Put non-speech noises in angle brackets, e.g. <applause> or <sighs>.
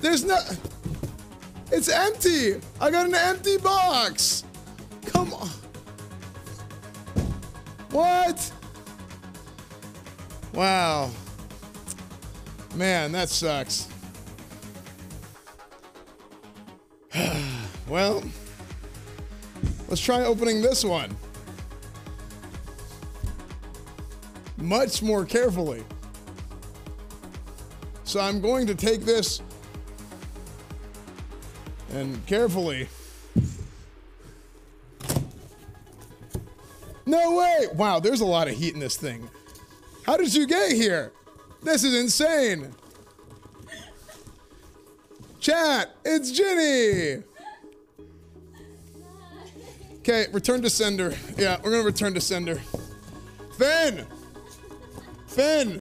There's no. It's empty. I got an empty box. Come on. What? Wow. Man, that sucks. <sighs> well, let's try opening this one. Much more carefully. So I'm going to take this and carefully. No way! Wow, there's a lot of heat in this thing. How did you get here? This is insane. Chat, it's Jinny. Okay, return to sender. Yeah, we're gonna return to sender. Finn! Finn!